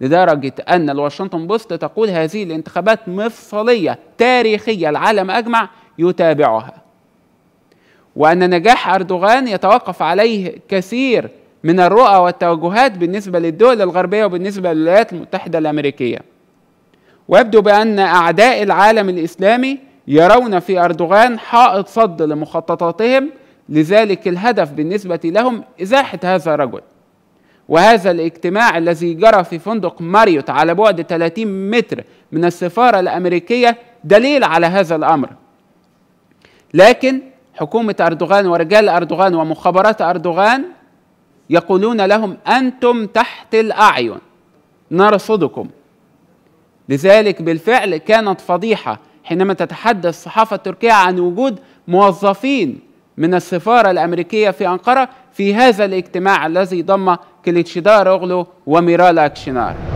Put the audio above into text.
لدرجة أن الواشنطن بوست تقول هذه الانتخابات مفصلية تاريخية العالم أجمع يتابعها. وأن نجاح أردوغان يتوقف عليه كثير من الرؤى والتوجهات بالنسبة للدول الغربية وبالنسبة للولايات المتحدة الأمريكية. ويبدو بأن أعداء العالم الإسلامي يرون في أردوغان حائط صد لمخططاتهم لذلك الهدف بالنسبة لهم إزاحة هذا الرجل. وهذا الاجتماع الذي جرى في فندق ماريوت على بعد 30 متر من السفارة الأمريكية دليل على هذا الأمر. لكن حكومة أردوغان ورجال أردوغان ومخابرات أردوغان يقولون لهم أنتم تحت الأعين. نرصدكم. لذلك بالفعل كانت فضيحة حينما تتحدث الصحافة التركية عن وجود موظفين من السفارة الأمريكية في أنقرة في هذا الاجتماع الذي ضم كليتشدار أغلو وميرالا أكشنار